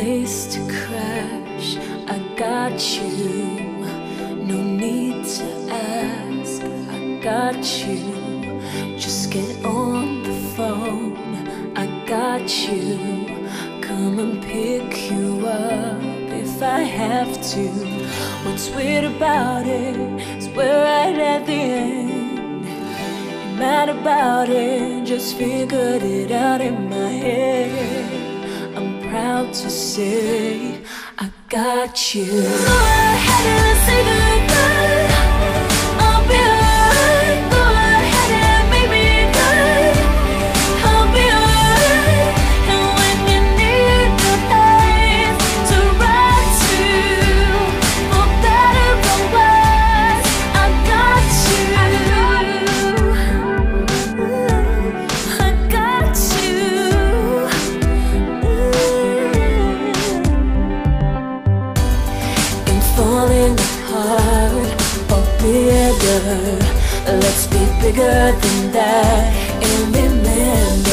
place to crash. I got you. No need to ask. I got you. Just get on the phone. I got you. Come and pick you up if I have to. What's weird about it is we're right at the end. Ain't mad about it, just figured it out in my head proud to say I got you. Go ahead and say Let's be bigger than that. And remember.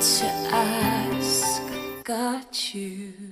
to ask, got you.